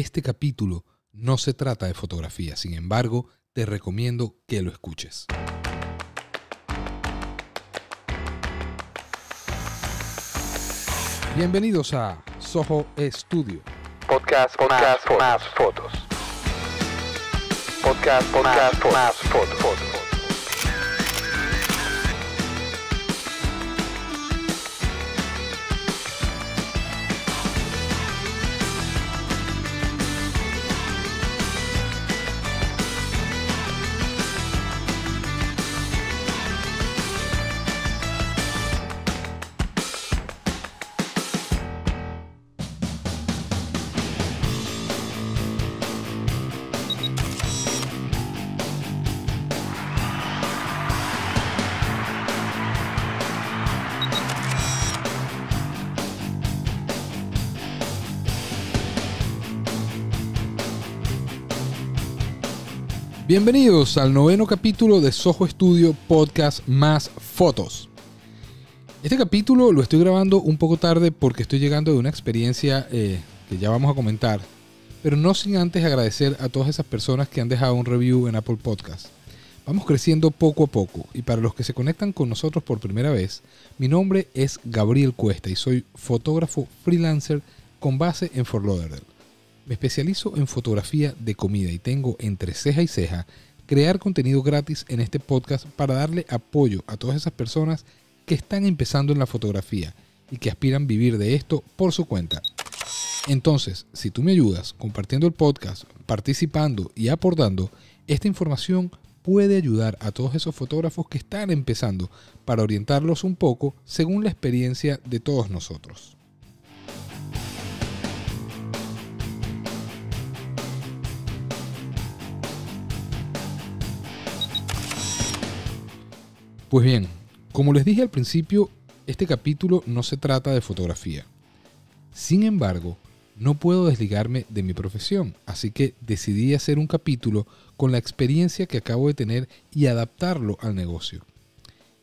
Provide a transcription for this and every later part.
Este capítulo no se trata de fotografía, sin embargo, te recomiendo que lo escuches. Bienvenidos a Soho Studio. Podcast, podcast, más, fotos. Podcast, podcast, más, fotos. Bienvenidos al noveno capítulo de Soho Studio Podcast Más Fotos. Este capítulo lo estoy grabando un poco tarde porque estoy llegando de una experiencia eh, que ya vamos a comentar, pero no sin antes agradecer a todas esas personas que han dejado un review en Apple Podcast. Vamos creciendo poco a poco y para los que se conectan con nosotros por primera vez, mi nombre es Gabriel Cuesta y soy fotógrafo freelancer con base en Fort Lauderdale. Me especializo en fotografía de comida y tengo entre ceja y ceja crear contenido gratis en este podcast para darle apoyo a todas esas personas que están empezando en la fotografía y que aspiran vivir de esto por su cuenta. Entonces, si tú me ayudas compartiendo el podcast, participando y aportando, esta información puede ayudar a todos esos fotógrafos que están empezando para orientarlos un poco según la experiencia de todos nosotros. Pues bien, como les dije al principio, este capítulo no se trata de fotografía. Sin embargo, no puedo desligarme de mi profesión, así que decidí hacer un capítulo con la experiencia que acabo de tener y adaptarlo al negocio.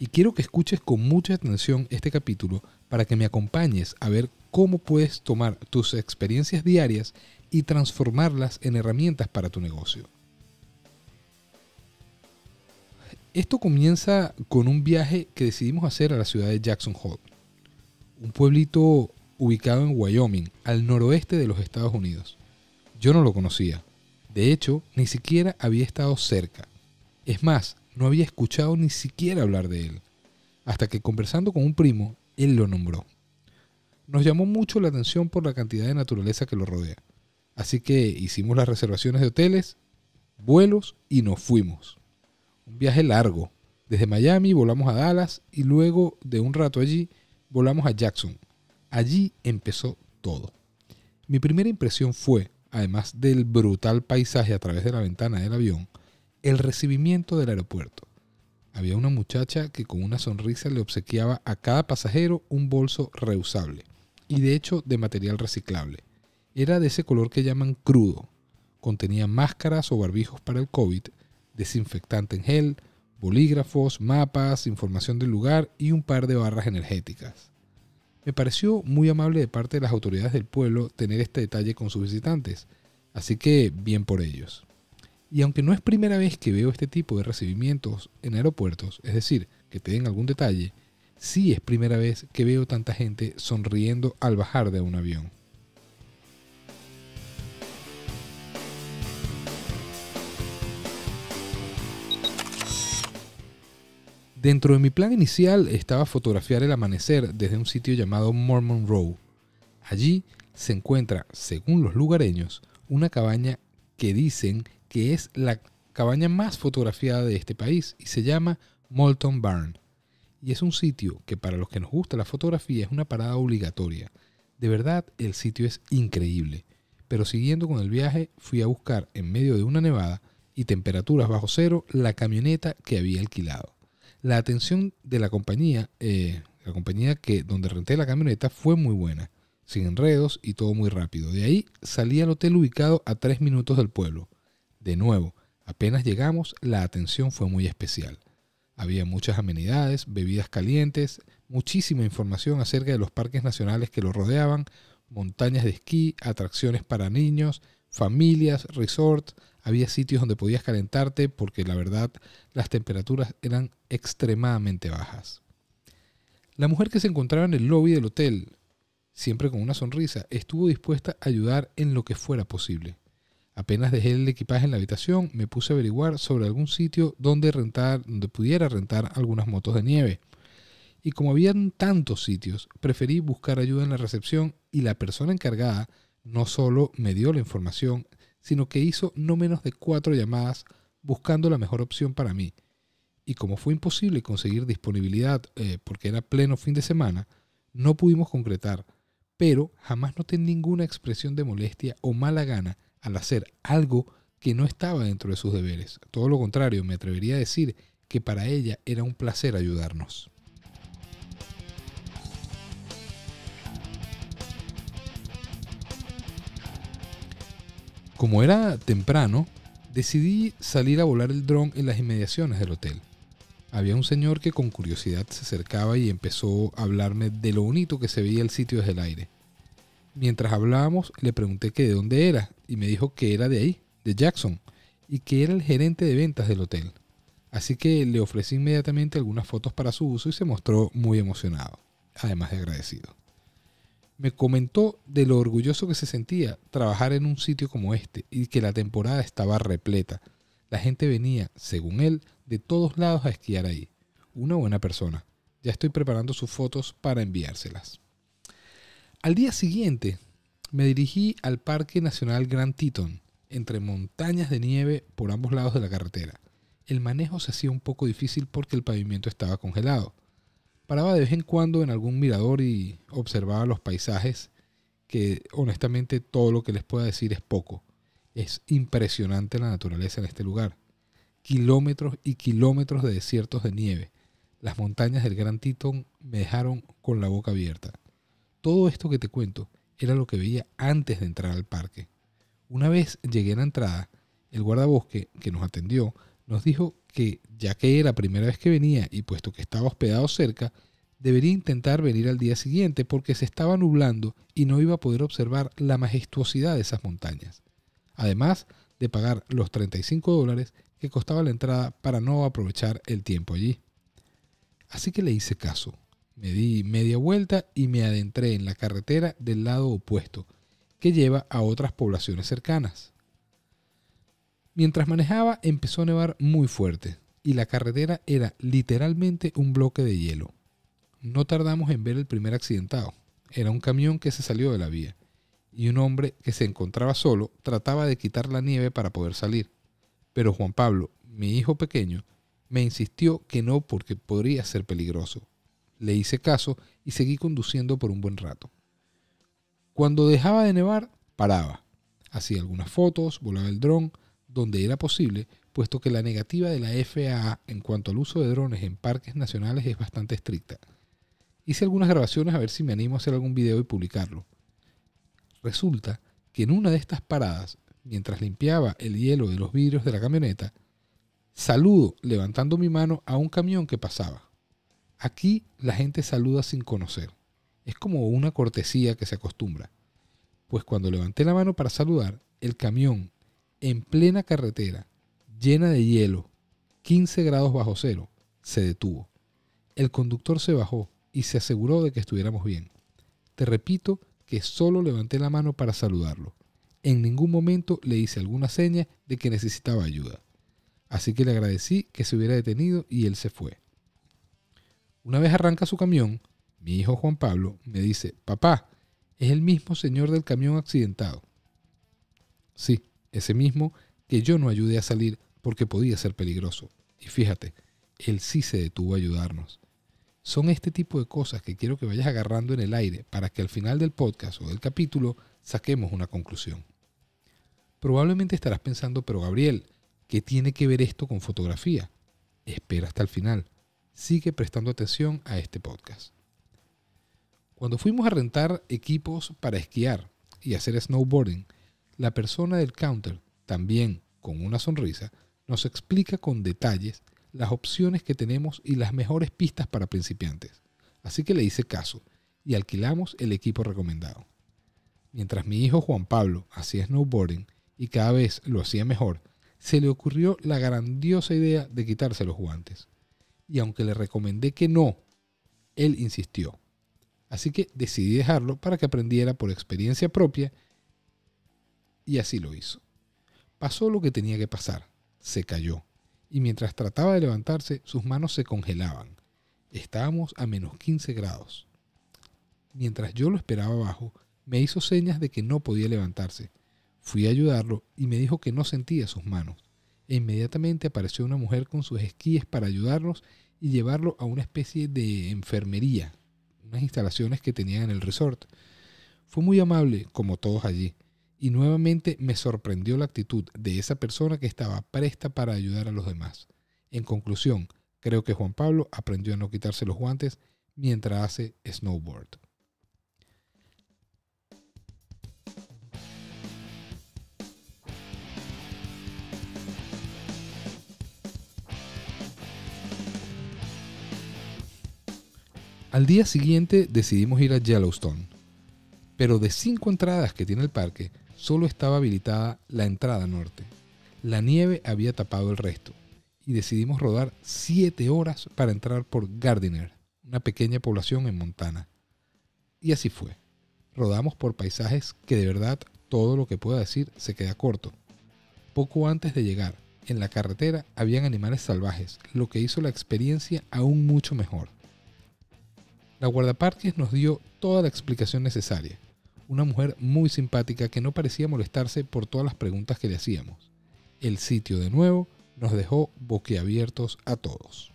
Y quiero que escuches con mucha atención este capítulo para que me acompañes a ver cómo puedes tomar tus experiencias diarias y transformarlas en herramientas para tu negocio. Esto comienza con un viaje que decidimos hacer a la ciudad de Jackson Hole, un pueblito ubicado en Wyoming, al noroeste de los Estados Unidos. Yo no lo conocía. De hecho, ni siquiera había estado cerca. Es más, no había escuchado ni siquiera hablar de él. Hasta que conversando con un primo, él lo nombró. Nos llamó mucho la atención por la cantidad de naturaleza que lo rodea. Así que hicimos las reservaciones de hoteles, vuelos y nos fuimos un viaje largo. Desde Miami volamos a Dallas y luego de un rato allí volamos a Jackson. Allí empezó todo. Mi primera impresión fue, además del brutal paisaje a través de la ventana del avión, el recibimiento del aeropuerto. Había una muchacha que con una sonrisa le obsequiaba a cada pasajero un bolso reusable y de hecho de material reciclable. Era de ese color que llaman crudo. Contenía máscaras o barbijos para el COVID desinfectante en gel, bolígrafos, mapas, información del lugar y un par de barras energéticas. Me pareció muy amable de parte de las autoridades del pueblo tener este detalle con sus visitantes, así que bien por ellos. Y aunque no es primera vez que veo este tipo de recibimientos en aeropuertos, es decir, que te den algún detalle, sí es primera vez que veo tanta gente sonriendo al bajar de un avión. Dentro de mi plan inicial estaba fotografiar el amanecer desde un sitio llamado Mormon Row. Allí se encuentra, según los lugareños, una cabaña que dicen que es la cabaña más fotografiada de este país y se llama Molton Barn. Y es un sitio que para los que nos gusta la fotografía es una parada obligatoria. De verdad, el sitio es increíble. Pero siguiendo con el viaje, fui a buscar en medio de una nevada y temperaturas bajo cero la camioneta que había alquilado la atención de la compañía, eh, la compañía que donde renté la camioneta fue muy buena, sin enredos y todo muy rápido. De ahí salí al hotel ubicado a tres minutos del pueblo. De nuevo, apenas llegamos, la atención fue muy especial. Había muchas amenidades, bebidas calientes, muchísima información acerca de los parques nacionales que lo rodeaban, montañas de esquí, atracciones para niños, familias, resorts, había sitios donde podías calentarte porque la verdad las temperaturas eran extremadamente bajas. La mujer que se encontraba en el lobby del hotel, siempre con una sonrisa, estuvo dispuesta a ayudar en lo que fuera posible. Apenas dejé el equipaje en la habitación, me puse a averiguar sobre algún sitio donde rentar, donde pudiera rentar algunas motos de nieve. Y como habían tantos sitios, preferí buscar ayuda en la recepción y la persona encargada no solo me dio la información, sino que hizo no menos de cuatro llamadas buscando la mejor opción para mí. Y como fue imposible conseguir disponibilidad eh, porque era pleno fin de semana, no pudimos concretar, pero jamás noté ninguna expresión de molestia o mala gana al hacer algo que no estaba dentro de sus deberes. Todo lo contrario, me atrevería a decir que para ella era un placer ayudarnos. Como era temprano, decidí salir a volar el dron en las inmediaciones del hotel. Había un señor que con curiosidad se acercaba y empezó a hablarme de lo bonito que se veía el sitio desde el aire. Mientras hablábamos, le pregunté que de dónde era y me dijo que era de ahí, de Jackson, y que era el gerente de ventas del hotel. Así que le ofrecí inmediatamente algunas fotos para su uso y se mostró muy emocionado, además de agradecido. Me comentó de lo orgulloso que se sentía trabajar en un sitio como este y que la temporada estaba repleta. La gente venía, según él, de todos lados a esquiar ahí. Una buena persona. Ya estoy preparando sus fotos para enviárselas. Al día siguiente me dirigí al Parque Nacional Grand Teton, entre montañas de nieve por ambos lados de la carretera. El manejo se hacía un poco difícil porque el pavimento estaba congelado. Paraba de vez en cuando en algún mirador y observaba los paisajes, que honestamente todo lo que les pueda decir es poco. Es impresionante la naturaleza en este lugar. Kilómetros y kilómetros de desiertos de nieve. Las montañas del Gran Teton me dejaron con la boca abierta. Todo esto que te cuento era lo que veía antes de entrar al parque. Una vez llegué a la entrada, el guardabosque que nos atendió nos dijo que, ya que era la primera vez que venía y puesto que estaba hospedado cerca, debería intentar venir al día siguiente porque se estaba nublando y no iba a poder observar la majestuosidad de esas montañas. Además de pagar los 35 dólares que costaba la entrada para no aprovechar el tiempo allí. Así que le hice caso me di media vuelta y me adentré en la carretera del lado opuesto, que lleva a otras poblaciones cercanas. Mientras manejaba empezó a nevar muy fuerte y la carretera era literalmente un bloque de hielo. No tardamos en ver el primer accidentado. Era un camión que se salió de la vía y un hombre que se encontraba solo trataba de quitar la nieve para poder salir. Pero Juan Pablo, mi hijo pequeño, me insistió que no porque podría ser peligroso le hice caso y seguí conduciendo por un buen rato. Cuando dejaba de nevar, paraba. Hacía algunas fotos, volaba el dron, donde era posible, puesto que la negativa de la FAA en cuanto al uso de drones en parques nacionales es bastante estricta. Hice algunas grabaciones a ver si me animo a hacer algún video y publicarlo. Resulta que en una de estas paradas, mientras limpiaba el hielo de los vidrios de la camioneta, saludo levantando mi mano a un camión que pasaba. Aquí la gente saluda sin conocer. Es como una cortesía que se acostumbra. Pues cuando levanté la mano para saludar, el camión, en plena carretera, llena de hielo, 15 grados bajo cero, se detuvo. El conductor se bajó y se aseguró de que estuviéramos bien. Te repito que solo levanté la mano para saludarlo. En ningún momento le hice alguna seña de que necesitaba ayuda. Así que le agradecí que se hubiera detenido y él se fue. Una vez arranca su camión, mi hijo Juan Pablo me dice, papá, es el mismo señor del camión accidentado. Sí, ese mismo que yo no ayudé a salir porque podía ser peligroso. Y fíjate, él sí se detuvo a ayudarnos. Son este tipo de cosas que quiero que vayas agarrando en el aire para que al final del podcast o del capítulo saquemos una conclusión. Probablemente estarás pensando, pero Gabriel, ¿qué tiene que ver esto con fotografía? Espera hasta el final sigue prestando atención a este podcast. Cuando fuimos a rentar equipos para esquiar y hacer snowboarding, la persona del counter, también con una sonrisa, nos explica con detalles las opciones que tenemos y las mejores pistas para principiantes. Así que le hice caso y alquilamos el equipo recomendado. Mientras mi hijo Juan Pablo hacía snowboarding y cada vez lo hacía mejor, se le ocurrió la grandiosa idea de quitarse los guantes. Y aunque le recomendé que no, él insistió. Así que decidí dejarlo para que aprendiera por experiencia propia y así lo hizo. Pasó lo que tenía que pasar, se cayó, y mientras trataba de levantarse sus manos se congelaban. Estábamos a menos 15 grados. Mientras yo lo esperaba abajo, me hizo señas de que no podía levantarse. Fui a ayudarlo y me dijo que no sentía sus manos. E inmediatamente apareció una mujer con sus esquíes para ayudarnos y llevarlo a una especie de enfermería, unas instalaciones que tenían en el resort. Fue muy amable, como todos allí, y nuevamente me sorprendió la actitud de esa persona que estaba presta para ayudar a los demás. En conclusión, creo que Juan Pablo aprendió a no quitarse los guantes mientras hace snowboard. Al día siguiente decidimos ir a Yellowstone, pero de cinco entradas que tiene el parque, solo estaba habilitada la entrada norte. La nieve había tapado el resto y decidimos rodar siete horas para entrar por Gardiner, una pequeña población en Montana. Y así fue. Rodamos por paisajes que de verdad todo lo que pueda decir se queda corto. Poco antes de llegar, en la carretera habían animales salvajes, lo que hizo la experiencia aún mucho mejor. La guardaparques nos dio toda la explicación necesaria. Una mujer muy simpática que no parecía molestarse por todas las preguntas que le hacíamos. El sitio de nuevo nos dejó boquiabiertos a todos.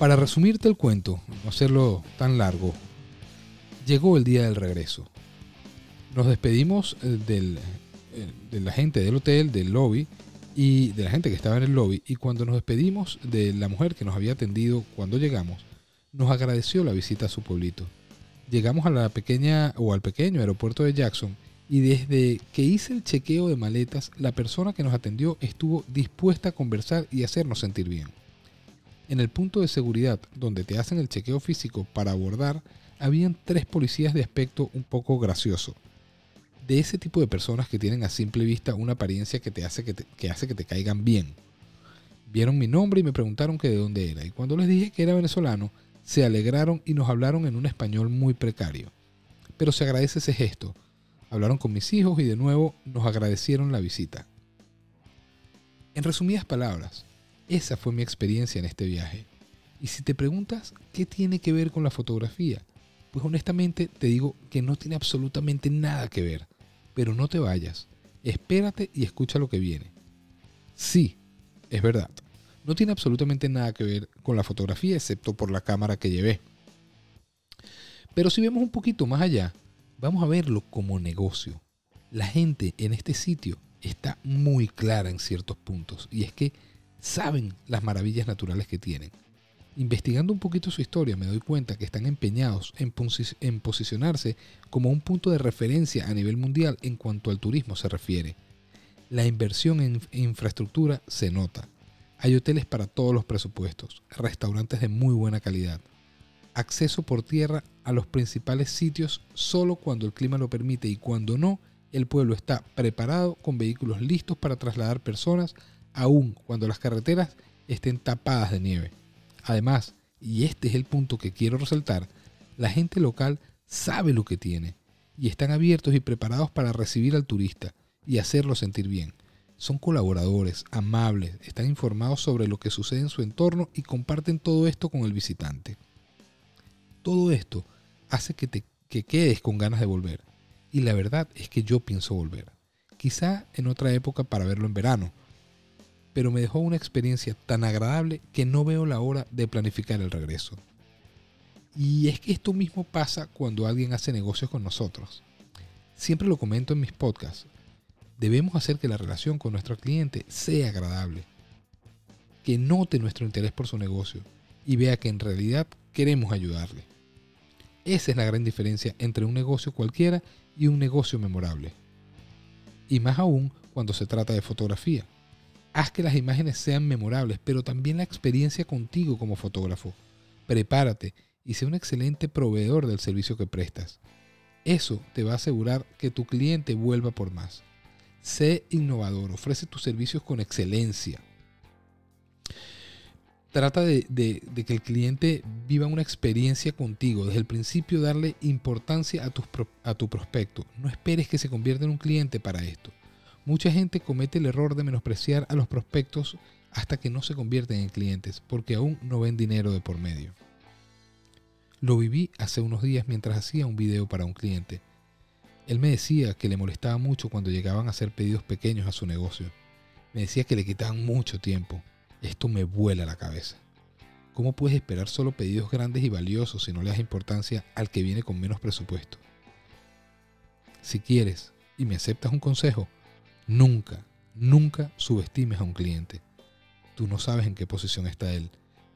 Para resumirte el cuento, no hacerlo tan largo, llegó el día del regreso. Nos despedimos eh, del, eh, de la gente del hotel, del lobby y de la gente que estaba en el lobby. Y cuando nos despedimos de la mujer que nos había atendido cuando llegamos, nos agradeció la visita a su pueblito. Llegamos a la pequeña o al pequeño aeropuerto de Jackson y desde que hice el chequeo de maletas, la persona que nos atendió estuvo dispuesta a conversar y hacernos sentir bien. En el punto de seguridad donde te hacen el chequeo físico para abordar, habían tres policías de aspecto un poco gracioso. De ese tipo de personas que tienen a simple vista una apariencia que, te hace, que, que hace que te caigan bien. Vieron mi nombre y me preguntaron que de dónde era. Y cuando les dije que era venezolano, se alegraron y nos hablaron en un español muy precario. Pero se agradece ese gesto. Hablaron con mis hijos y de nuevo nos agradecieron la visita. En resumidas palabras, esa fue mi experiencia en este viaje. Y si te preguntas qué tiene que ver con la fotografía, pues honestamente te digo que no tiene absolutamente nada que ver. Pero no te vayas. Espérate y escucha lo que viene. Sí, es verdad. No tiene absolutamente nada que ver con la fotografía excepto por la cámara que llevé. Pero si vemos un poquito más allá, vamos a verlo como negocio. La gente en este sitio está muy clara en ciertos puntos y es que saben las maravillas naturales que tienen. Investigando un poquito su historia me doy cuenta que están empeñados en, posicionarse como un punto de referencia a nivel mundial en cuanto al turismo se refiere. La inversión en infraestructura se nota. Hay hoteles para todos los presupuestos, restaurantes de muy buena calidad, acceso por tierra a los principales sitios solo cuando el clima lo permite y cuando no, el pueblo está preparado con vehículos listos para trasladar personas, aun cuando las carreteras estén tapadas de nieve. Además, y este es el punto que quiero resaltar, la gente local sabe lo que tiene y están abiertos y preparados para recibir al turista y hacerlo sentir bien. Son colaboradores, amables, están informados sobre lo que sucede en su entorno y comparten todo esto con el visitante. Todo esto hace que te que quedes con ganas de volver. Y la verdad es que yo pienso volver. Quizá en otra época para verlo en verano, pero me dejó una experiencia tan agradable que no veo la hora de planificar el regreso. Y es que esto mismo pasa cuando alguien hace negocios con nosotros. Siempre lo comento en mis podcasts. Debemos hacer que la relación con nuestro cliente sea agradable. Que note nuestro interés por su negocio y vea que en realidad queremos ayudarle. Esa es la gran diferencia entre un negocio cualquiera y un negocio memorable. Y más aún cuando se trata de fotografía Haz que las imágenes sean memorables, pero también la experiencia contigo como fotógrafo. Prepárate y sé un excelente proveedor del servicio que prestas. Eso te va a asegurar que tu cliente vuelva por más. Sé innovador, ofrece tus servicios con excelencia. Trata de, que el cliente viva una experiencia contigo. Desde el principio darle importancia a, a tu prospecto. No esperes que se convierta en un cliente para esto. Mucha gente comete el error de menospreciar a los prospectos hasta que no se convierten en clientes, porque aún no ven dinero de por medio. Lo viví hace unos días mientras hacía un video para un cliente. Él me decía que le molestaba mucho cuando llegaban a hacer pedidos pequeños a su negocio. Me decía que le quitaban mucho tiempo. Esto me vuela la cabeza. ¿Cómo puedes esperar solo pedidos grandes y valiosos si no le das importancia al que viene con menos presupuesto? Si quieres y me aceptas un consejo, nunca, nunca subestimes a un cliente. Tú no sabes en qué posición está él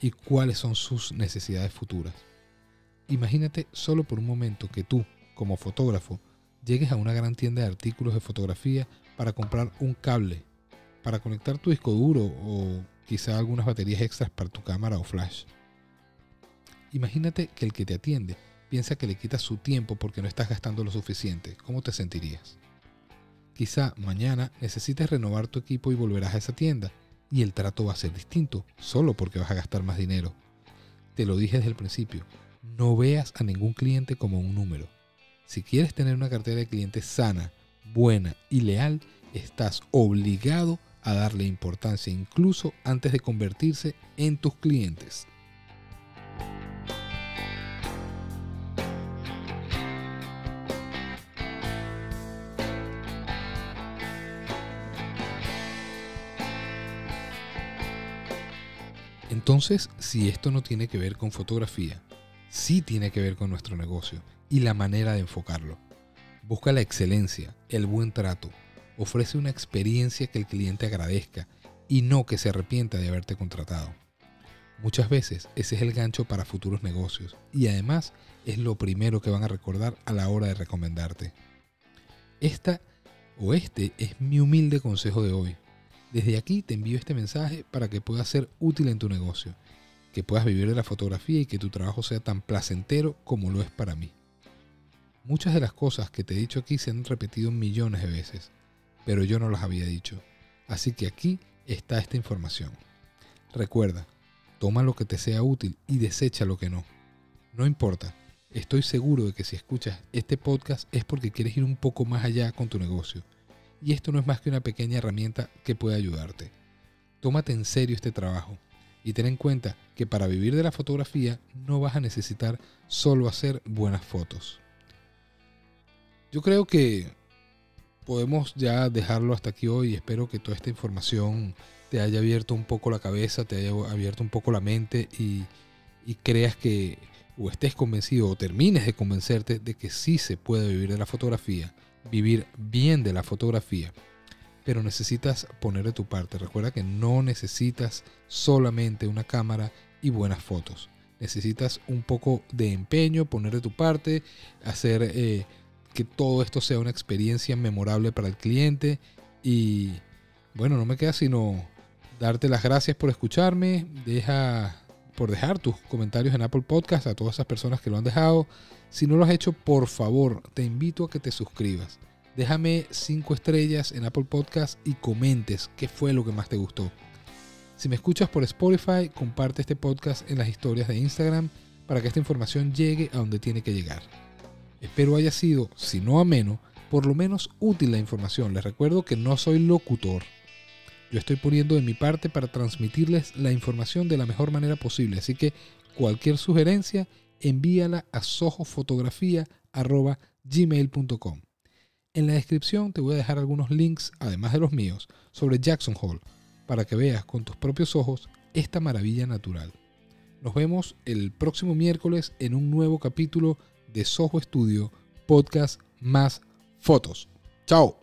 y cuáles son sus necesidades futuras. Imagínate solo por un momento que tú, como fotógrafo, llegues a una gran tienda de artículos de fotografía para comprar un cable, para conectar tu disco duro o quizá algunas baterías extras para tu cámara o flash. Imagínate que el que te atiende piensa que le quitas su tiempo porque no estás gastando lo suficiente. ¿Cómo te sentirías? Quizá mañana necesites renovar tu equipo y volverás a esa tienda y el trato va a ser distinto, solo porque vas a gastar más dinero. Te lo dije desde el principio, no veas a ningún cliente como un número. Si quieres tener una cartera de clientes sana, buena y leal, estás obligado a darle importancia incluso antes de convertirse en tus clientes. Entonces, si esto no tiene que ver con fotografía, sí tiene que ver con nuestro negocio y la manera de enfocarlo. Busca la excelencia, el buen trato, ofrece una experiencia que el cliente agradezca y no que se arrepienta de haberte contratado. Muchas veces ese es el gancho para futuros negocios y además es lo primero que van a recordar a la hora de recomendarte. Esta o este es mi humilde consejo de hoy. Desde aquí te envío este mensaje para que pueda ser útil en tu negocio, que puedas vivir de la fotografía y que tu trabajo sea tan placentero como lo es para mí. Muchas de las cosas que te he dicho aquí se han repetido millones de veces, pero yo no las había dicho. Así que aquí está esta información. Recuerda, toma lo que te sea útil y desecha lo que no. No importa, estoy seguro de que si escuchas este podcast es porque quieres ir un poco más allá con tu negocio. Y esto no es más que una pequeña herramienta que puede ayudarte. Tómate en serio este trabajo y ten en cuenta que para vivir de la fotografía no vas a necesitar solo hacer buenas fotos. Yo creo que podemos ya dejarlo hasta aquí hoy. Espero que toda esta información te haya abierto un poco la cabeza, te haya abierto un poco la mente y, y creas que o estés convencido o termines de convencerte de que sí se puede vivir de la fotografía, vivir bien de la fotografía. Pero necesitas poner de tu parte. Recuerda que no necesitas solamente una cámara y buenas fotos. Necesitas un poco de empeño, poner de tu parte, hacer eh, que todo esto sea una experiencia memorable para el cliente. Y bueno, no me queda sino darte las gracias por escucharme. Deja por dejar tus comentarios en Apple Podcast a todas esas personas que lo han dejado. Si no lo has hecho, por favor, te invito a que te suscribas. Déjame 5 estrellas en Apple Podcast y comentes qué fue lo que más te gustó. Si me escuchas por Spotify, comparte este podcast en las historias de Instagram para que esta información llegue a donde tiene que llegar. Espero haya sido, si no ameno, por lo menos útil la información. Les recuerdo que no soy locutor. Yo estoy poniendo de mi parte para transmitirles la información de la mejor manera posible. Así que cualquier sugerencia, envíala a sojofotografía.gmail.com. En la descripción te voy a dejar algunos links, además de los míos, sobre Jackson Hole, para que veas con tus propios ojos esta maravilla natural. Nos vemos el próximo miércoles en un nuevo capítulo de Soho Studio, podcast más fotos. Chao.